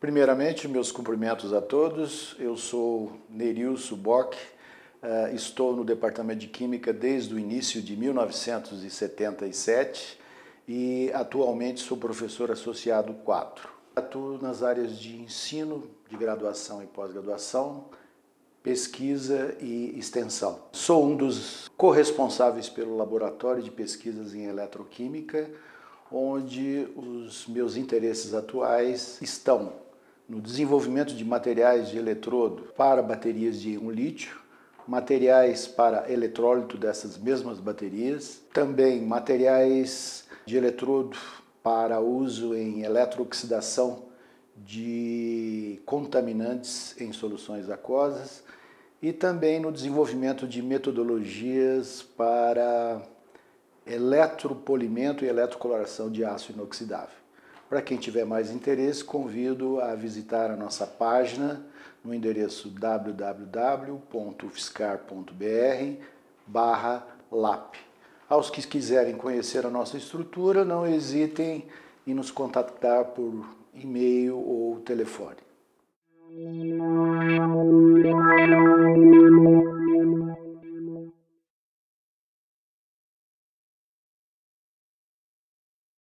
Primeiramente, meus cumprimentos a todos. Eu sou Nerilson Bock, eh, estou no Departamento de Química desde o início de 1977 e atualmente sou professor associado 4. Atuo nas áreas de ensino, de graduação e pós-graduação, pesquisa e extensão. Sou um dos corresponsáveis pelo Laboratório de Pesquisas em Eletroquímica, onde os meus interesses atuais estão no desenvolvimento de materiais de eletrodo para baterias de íon lítio, materiais para eletrólito dessas mesmas baterias, também materiais de eletrodo para uso em eletrooxidação de contaminantes em soluções aquosas e também no desenvolvimento de metodologias para eletropolimento e eletrocoloração de aço inoxidável. Para quem tiver mais interesse, convido a visitar a nossa página no endereço www.ufscar.br barra LAP. Aos que quiserem conhecer a nossa estrutura, não hesitem em nos contactar por e-mail ou telefone.